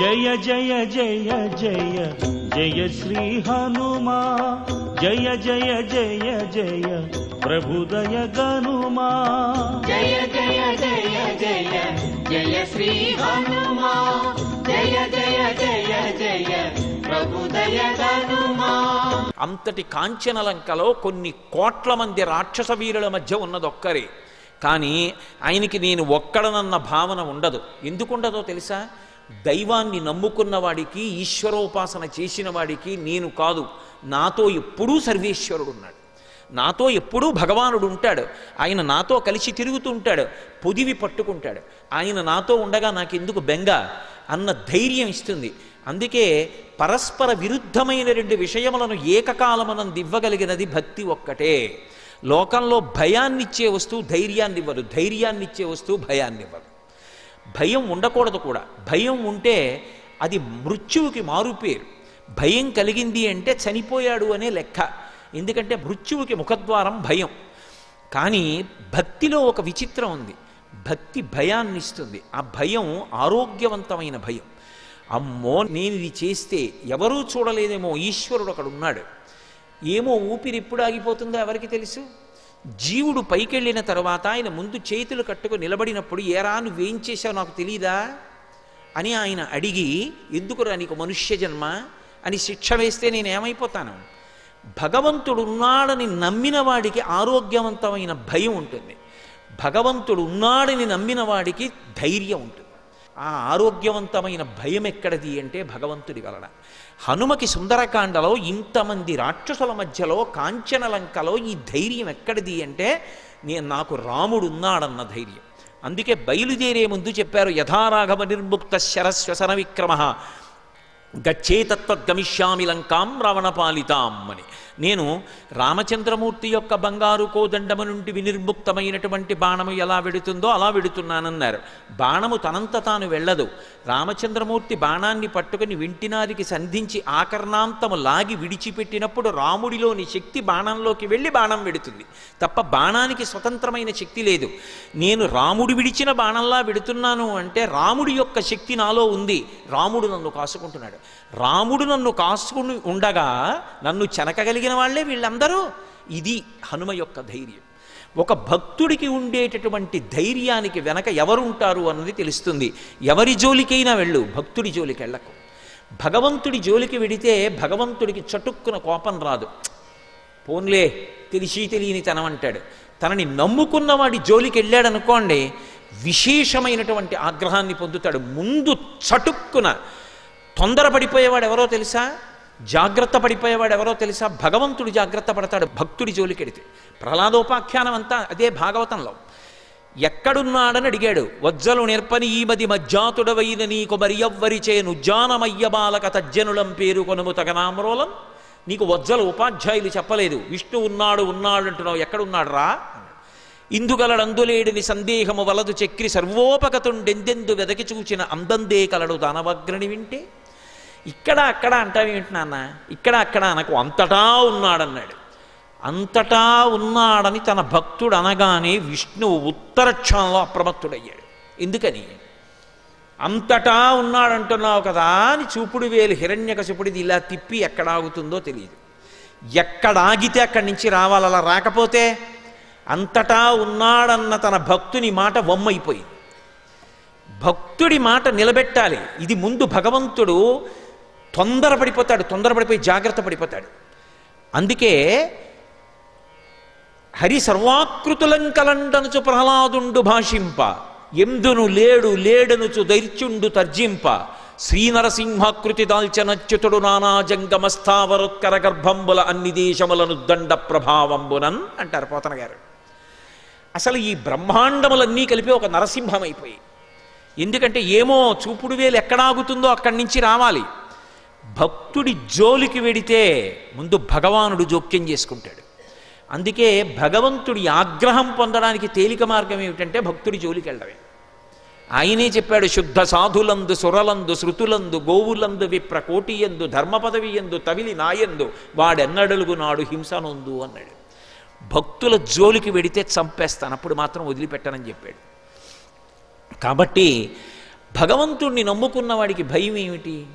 జయ జయ జయ జయ జయ శ్రీ హనుమా జయ జయ జయ జయ ప్రభుదయ గనుమా జయ జయ జయ జయ జయ శ్రీ హనుమా జయ జయ జయ జయ ప్రభుదయ హనుమా అంతటి కాంచనలంకలో కొన్ని కోట్ల మంది రాక్షస వీరుల మధ్య ఉన్నదొక్కరే కానీ ఆయనకి నేను ఒక్కడనన్న భావన ఉండదు ఎందుకు ఉండదో తెలుసా దైవాన్ని నమ్ముకున్న వాడికి ఈశ్వరోపాసన చేసిన వాడికి నేను కాదు. నాతో ఎప్పుడూ సర్వేశ్వరుడు ఉన్నాడు నాతో ఎప్పుడూ భగవానుడు ఉంటాడు ఆయన నాతో కలిసి తిరుగుతూ ఉంటాడు పొదివి పట్టుకుంటాడు. ఆయన నాతో ఉండగా నాకెందుకు బెంగ? అన్న ధైర్యం ఇస్తుంది. అందుకే పరస్పర విరుద్ధమైన రెండు విషయములను ఏకకాలమనం దివ్వగలిగినది భక్తి ఒక్కటే. లోకంలో భయాన్నిచ్చే వస్తువు ధైర్యాన్నివ్వదు. ధైర్యాన్నిచ్చే వస్తువు భయాన్నివ్వదు. భయం ఉండకూడదు కూడా. భయం ఉంటే అది మృత్యువుకి మారుపేరు భయం కలిగింది అంటే చనిపోయాడు అనే లెక్క. ఎందుకంటే మృత్యువుకి ముఖద్వారం భయం. కానీ భక్తిలో ఒక విచిత్రం ఉంది. భక్తి భయాన్ని ఇస్తుంది. ఆ భయం ఆరోగ్యవంతమైన భయం. అమ్మో నేను ఇది చేస్తే ఎవరూ చూడలేదేమో. ఈశ్వరుడు అక్కడ ఉన్నాడు. ఏమో ఊపిరి ఎప్పుడు ఆగిపోతుందో ఎవరికి తెలుసు? జీవుడు పైకెళ్ళిన తర్వాత ఆయన ముందు చేతులు కట్టుకు నిలబడినప్పుడు ఏరా నువ్వేం చేశావు? నాకు తెలీదా? అని ఆయన అడిగి ఎందుకురా నీకు మనుష్య జన్మ? అని శిక్ష వేస్తే నేను ఏమైపోతాను భగవంతుడు ఉన్నాడని నమ్మిన వాడికి ఆరోగ్యవంతమైన భయం ఉంటుంది. భగవంతుడు ఉన్నాడని నమ్మిన వాడికి ధైర్యం ఉంటుంది. ఆ ఆరోగ్యవంతమైన భయం ఎక్కడది అంటే భగవంతుడి వలన. హనుమకి సుందరకాండలో ఇంతమంది రాక్షసుల మధ్యలో కాంచనలంకలో ఈ ధైర్యం ఎక్కడిది అంటే నేను నాకు రాముడు ఉన్నాడన్న ధైర్యం. అందుకే బయలుదేరే ముందు చెప్పారు యథారాఘవ నిర్ముక్త శరస్వసన విక్రమ గచ్చేతత్వద్గమిష్యామి లంకాం రావణపాలితాం అని. నేను రామచంద్రమూర్తి యొక్క బంగారు కోదండము నుండి వినిర్ముక్తమైనటువంటి బాణము ఎలా వెడుతుందో అలా వెడుతున్నానన్నారు. బాణము తనంత తాను వెళ్ళదు. రామచంద్రమూర్తి బాణాన్ని పట్టుకుని వింటినారికి సంధించి ఆకర్ణాంతము లాగి విడిచిపెట్టినప్పుడు రాముడిలోని శక్తి బాణంలోకి వెళ్ళి బాణం వెడుతుంది. తప్ప బాణానికి స్వతంత్రమైన శక్తి లేదు. నేను రాముడు విడిచిన బాణంలా విడుతున్నాను అంటే రాముడి యొక్క శక్తి నాలో ఉంది. రాముడు నన్ను కాసుకుంటున్నాడు. రాముడు నన్ను కాసుకుని ఉండగా నన్ను చెనకగలిగిన వాళ్ళే వీళ్ళందరూ. ఇది హనుమ యొక్క ధైర్యం. ఒక భక్తుడికి ఉండేటటువంటి ధైర్యానికి వెనక ఎవరుంటారు అన్నది తెలుస్తుంది. ఎవరి జోలికైనా వెళ్ళు భక్తుడి జోలికి వెళ్ళకు. భగవంతుడి జోలికి వెడితే భగవంతుడికి చటుక్కున కోపం రాదు. పోన్లే తెలిసి తెలియని తనం అంటాడు. తనని నమ్ముకున్నవాడి జోలికి వెళ్ళాడనుకోండి విశేషమైనటువంటి ఆగ్రహాన్ని పొందుతాడు. ముందు చటుక్కున తొందరపడిపోయేవాడు ఎవరో తెలుసా? జాగ్రత్త పడిపోయేవాడు ఎవరో తెలుసా? భగవంతుడు జాగ్రత్త పడతాడు భక్తుడి జోలికెడితే ప్రహ్లాదోపాఖ్యానం అంతా అదే భాగవతంలో. ఎక్కడున్నాడని అడిగాడు. వజ్జలు నేర్పని ఈ మది మజ్జాతుడవైన నీకు మరి ఎవ్వరి చేను? జానమయ్య బాలక తజ్జనులం పేరు కొనుము తగనామ్రోలం. నీకు వజ్జల ఉపాధ్యాయులు చెప్పలేదు. విష్ణు ఉన్నాడు ఉన్నాడు అంటున్నావు. ఎక్కడున్నాడు రా ఇందుగలడందులేడిని సందేహము వలదు చక్రి సర్వోపగతుండెందెందు వెదకి చూచిన అందందే కలడు దానవగ్రని వింటే. ఇక్కడ అక్కడ అంటావేంటి నాన్న? ఇక్కడ అక్కడ అనకు అంతటా ఉన్నాడన్నాడు. అంతటా ఉన్నాడని తన భక్తుడు అనగానే విష్ణువు ఉత్తరక్షణంలో అప్రమత్తుడయ్యాడు. ఎందుకని? అంతటా ఉన్నాడంటున్నావు కదా అని చూపుడు వేలు హిరణ్యకశిపుడిది ఇలా తిప్పి ఎక్కడ ఆగుతుందో తెలియదు. ఎక్కడ ఆగితే అక్కడి నుంచి రావాలి అలా రాకపోతే? అంతటా ఉన్నాడన్న తన భక్తుని మాట వమ్మైపోయింది. భక్తుడి మాట నిలబెట్టాలి. ఇది ముందు భగవంతుడు తొందరపడిపోతాడు తొందరపడిపోయి జాగ్రత్త పడిపోతాడు. అందుకే హరి సర్వాకృతులంకలండనుచు ప్రహ్లాదుండు భాషింప ఎందును లేడు లేడనుచు దైర్చుండు తర్జింప శ్రీనరసింహాకృతి దాల్చనచ్యుతుడు నానా జంగమస్థావరుత్కర గర్భంబుల అన్ని దేశములను దండ ప్రభావంబునన్ అంటారు పోతన గారు అసలు ఈ బ్రహ్మాండములన్నీ కలిపి ఒక నరసింహం అయిపోయి ఎందుకంటే ఏమో చూపుడు వేలు ఎక్కడాగుతుందో అక్కడి నుంచి రావాలి. భక్తుడి జోలికి వెడితే ముందు భగవానుడు జోక్యం చేసుకుంటాడు. అందుకే భగవంతుడి ఆగ్రహం పొందడానికి తేలిక మార్గం ఏమిటంటే భక్తుడి జోలికి వెళ్ళడమే. ఆయనే చెప్పాడు శుద్ధ సాధులందు సురలందు శృతులందు గోవులందు విప్ర కోటియందు ఎందు తవిలి నాయందు వాడెన్నడలుగు నాడు హింసనొందు అన్నాడు. భక్తుల జోలికి వెడితే చంపేస్తాను అప్పుడు మాత్రం వదిలిపెట్టనని చెప్పాడు. కాబట్టి భగవంతుణ్ణి నమ్ముకున్న వాడికి భయం ఏమిటి?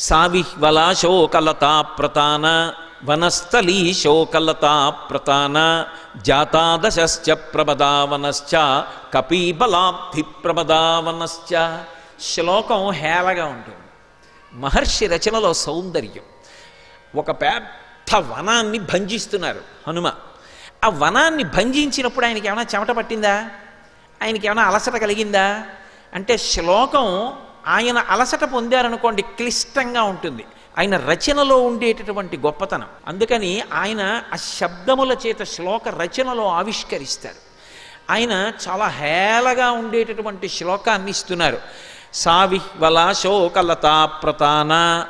సావిహ్వలా శోకలతా ప్రతాన వనస్థలీ శోకలతా ప్రతాన జాతాదశ్చ ప్రమదావనశ్చ కపీబలాబ్ధి ప్రమదావనశ్చ శ్లోకం హేళగా ఉంటుంది. మహర్షి రచనలో సౌందర్యం. ఒక పెద్ద వనాన్ని భంజిస్తున్నారు హనుమ. ఆ వనాన్ని భంజించినప్పుడు ఆయనకి ఏమైనా చెమట పట్టిందా? ఆయనకి ఏమైనా అలసట కలిగిందా? అంటే శ్లోకం ఆయన అలసట పొందారనుకోండి క్లిష్టంగా ఉంటుంది. ఆయన రచనలో ఉండేటటువంటి గొప్పతనం. అందుకని ఆయన ఆ శబ్దముల చేత శ్లోక రచనలో ఆవిష్కరిస్తారు. ఆయన చాలా హేళగా ఉండేటటువంటి శ్లోకాన్ని ఇస్తున్నారు. సావిహ్వల శోకలతా ప్రతాన.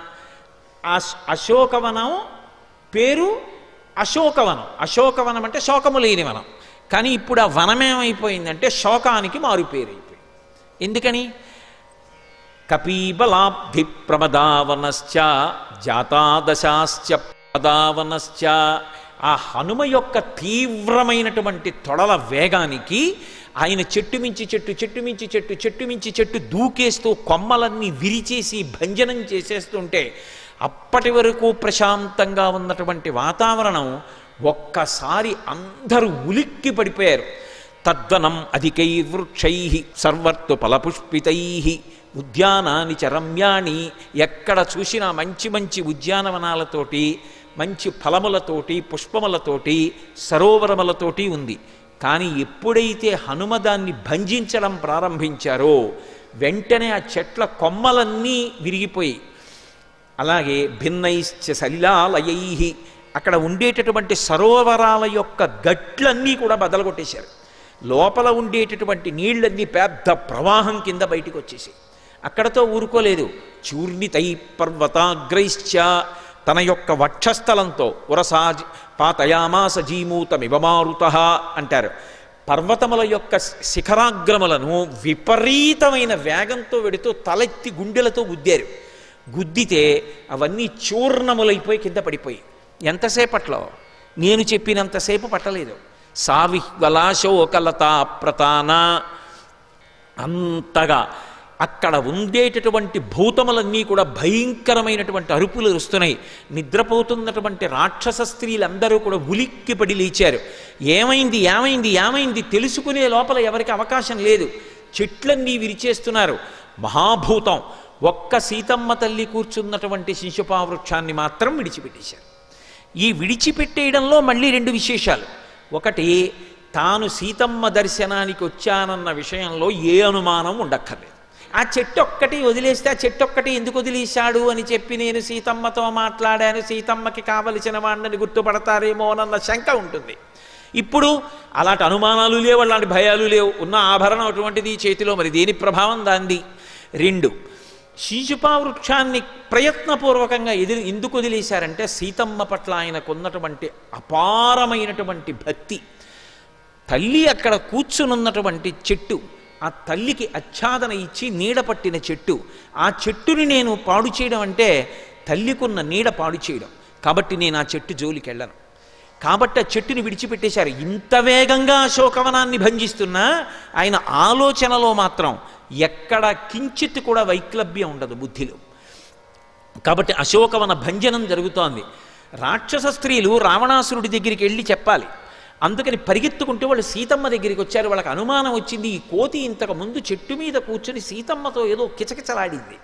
అశోకవనం పేరు అశోకవనం. అశోకవనం అంటే శోకము లేని వనం. కానీ ఇప్పుడు ఆ వనమేమైపోయిందంటే శోకానికి మారు ఎందుకని? కపీబలాబ్ధి ప్రమదావనశ్చ జాతాదశాశ్చ పదావనశ్చ ఆ హనుమ యొక్క తీవ్రమైనటువంటి తొడల వేగానికి ఆయన చెట్టు మించి చెట్టు చెట్టు మించి చెట్టు చెట్టు మించి చెట్టు దూకేస్తూ కొమ్మలన్నీ విరిచేసి భంజనం చేసేస్తుంటే అప్పటి వరకు ప్రశాంతంగా ఉన్నటువంటి వాతావరణం ఒక్కసారి అందరూ ఉలిక్కి పడిపోయారు. తద్వనం అధికై వృక్షై సర్వర్తు ఫలపుష్పితై ఉద్యానాని చరమ్యాణి రమ్యాణి ఎక్కడ చూసినా మంచి మంచి ఉద్యానవనాలతోటి మంచి ఫలములతోటి పుష్పములతోటి సరోవరములతోటి ఉంది. కానీ ఎప్పుడైతే హనుమ దాన్ని భంజించడం ప్రారంభించారో వెంటనే ఆ చెట్ల కొమ్మలన్నీ విరిగిపోయి అలాగే భిన్నైశ్చ సలిలాలయై అక్కడ ఉండేటటువంటి సరోవరాల యొక్క గట్లన్నీ కూడా బదలగొట్టేశారు. లోపల ఉండేటటువంటి నీళ్ళన్నీ పెద్ద ప్రవాహం కింద బయటికి వచ్చేసాయి అక్కడతో ఊరుకోలేదు. చూర్ణితై పర్వతాగ్రైశ్చ తన యొక్క వక్షస్థలంతో ఉరసా పాతయామాస జీమూతమివమారుత అంటారు. పర్వతముల యొక్క శిఖరాగ్రములను విపరీతమైన వేగంతో వెడుతూ తలెత్తి గుండెలతో గుద్దారు. గుద్దితే అవన్నీ చూర్ణములైపోయి కింద పడిపోయి. ఎంతసేపట్లో? నేను చెప్పినంతసేపు పట్టలేదు. సావిహ్వలాశోకలతా ప్రతాన అంతగా అక్కడ ఉండేటటువంటి భూతములన్నీ కూడా భయంకరమైనటువంటి అరుపులు వస్తున్నాయి. నిద్రపోతున్నటువంటి రాక్షస స్త్రీలందరూ కూడా ఉలిక్కిపడి లేచారు. ఏమైంది ఏమైంది ఏమైంది తెలుసుకునే లోపల ఎవరికి అవకాశం లేదు. చెట్లన్నీ విరిచేస్తున్నారు. మహాభూతం. ఒక్క సీతమ్మ తల్లి కూర్చున్నటువంటి శిశుపావృక్షాన్ని మాత్రం విడిచిపెట్టేశారు. ఈ విడిచిపెట్టేయడంలో మళ్ళీ రెండు విశేషాలు. ఒకటి తాను సీతమ్మ దర్శనానికి వచ్చానన్న విషయంలో ఏ అనుమానం ఉండక్కర్లేదు. ఆ చెట్టు ఒక్కటి వదిలేస్తే ఆ చెట్టు ఒక్కటి ఎందుకు వదిలేశాడు అని చెప్పి నేను సీతమ్మతో మాట్లాడాను. సీతమ్మకి కావలసిన వాడిని గుర్తుపడతారేమోనన్న శంక ఉంటుంది. ఇప్పుడు అలాంటి అనుమానాలు లేవు అలాంటి భయాలు లేవు. ఉన్న ఆభరణం అటువంటిది చేతిలో మరి దేని ప్రభావం దాంది రెండు శీశుపా వృక్షాన్ని ప్రయత్నపూర్వకంగా ఎదురు ఎందుకు వదిలేశారంటే సీతమ్మ పట్ల ఆయనకున్నటువంటి అపారమైనటువంటి భక్తి. తల్లి అక్కడ కూర్చునున్నటువంటి చెట్టు ఆ తల్లికి ఆచ్ఛాదన ఇచ్చి నీడ పట్టిన చెట్టు. ఆ చెట్టుని నేను పాడు చేయడం అంటే తల్లికున్న నీడ పాడు చేయడం. కాబట్టి నేను ఆ చెట్టు జోలికి వెళ్ళను. కాబట్టి ఆ చెట్టుని విడిచిపెట్టేశారు. ఇంత వేగంగా అశోకవనాన్ని భంజిస్తున్నా ఆయన ఆలోచనలో మాత్రం ఎక్కడ కించిత్ కూడా వైక్లభ్యం ఉండదు బుద్ధిలో. కాబట్టి అశోకవన భంజనం జరుగుతోంది. రాక్షస స్త్రీలు రావణాసురుడి దగ్గరికి వెళ్ళి చెప్పాలి. అందుకని పరిగెత్తుకుంటే వాళ్ళు సీతమ్మ దగ్గరికి వచ్చారు. వాళ్ళకి అనుమానం వచ్చింది. ఈ కోతి ఇంతకు ముందు చెట్టు మీద కూర్చొని సీతమ్మతో ఏదో కిచకిచలాడింది.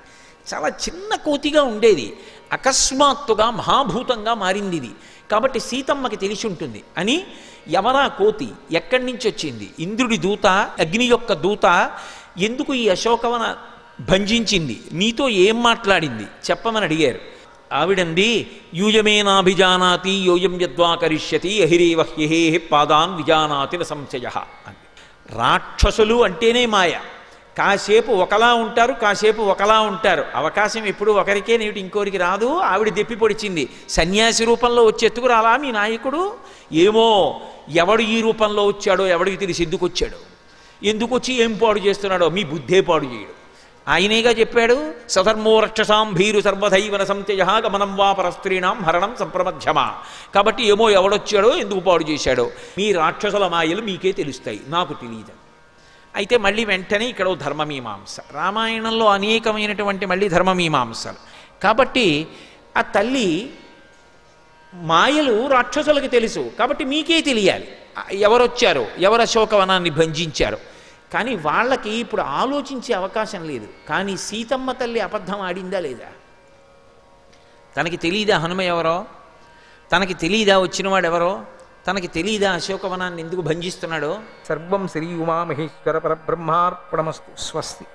చాలా చిన్న కోతిగా ఉండేది. అకస్మాత్తుగా మహాభూతంగా మారింది ఇది. కాబట్టి సీతమ్మకి తెలిసి ఉంటుంది. అని ఎవరా కోతి ఎక్కడి నుంచి వచ్చింది? ఇంద్రుడి దూత అగ్ని యొక్క దూత ఎందుకు ఈ అశోకవన భంజించింది? నీతో ఏం మాట్లాడింది? చెప్పమని అడిగారు. ఆవిడంది యూయమేనాభిజానాతి యోయం యద్వా కరిష్యతి అహిరేవ పాదాన్ విజానాతి సంశయ అంది. రాక్షసులు అంటేనే మాయ. కాసేపు ఒకలా ఉంటారు కాసేపు ఒకలా ఉంటారు. అవకాశం ఎప్పుడు ఒకరికే నేటి ఇంకోరికి రాదు. ఆవిడ దెప్పి పొడిచింది సన్యాసి రూపంలో వచ్చి రాలా మీ నాయకుడు? ఏమో ఎవడు ఈ రూపంలో వచ్చాడో ఎవడికి తెలిసి ఎందుకు వచ్చాడో ఎందుకు వచ్చి ఏం పాడు చేస్తున్నాడో మీ బుద్ధే పాడు చేయడు. ఆయనేగా చెప్పాడు సధర్మో రక్షసాం భీరు సర్వధైవన సంత్యయ గమనం వా పరస్త్రీణాం హరణం సంప్రమధ్యమా. కాబట్టి ఏమో ఎవడొచ్చాడో ఎందుకు పాడు చేశాడో. మీ రాక్షసుల మాయలు మీకే తెలుస్తాయి నాకు తెలియదు అయితే మళ్ళీ వెంటనే ఇక్కడ ధర్మమీమాంస. రామాయణంలో అనేకమైనటువంటి మళ్ళీ ధర్మమీమాంసలు. కాబట్టి ఆ తల్లి మాయలు రాక్షసులకు తెలుసు. కాబట్టి మీకే తెలియాలి. ఎవరొచ్చారో? ఎవరు అశోకవనాన్ని భంజించారో? కానీ వాళ్ళకి ఇప్పుడు ఆలోచించే అవకాశం లేదు. కానీ సీతమ్మ తల్లి అబద్ధం ఆడిందా లేదా? తనకి తెలియదా హనుమ ఎవరో? తనకి తెలియదా వచ్చినవాడు ఎవరో? తనకి తెలియదా అశోకవనాన్ని ఎందుకు భంజిస్తున్నాడో? సర్వం శ్రీ ఉమామహేశ్వర పరబ్రహ్మార్పణమస్తు. స్వస్తి.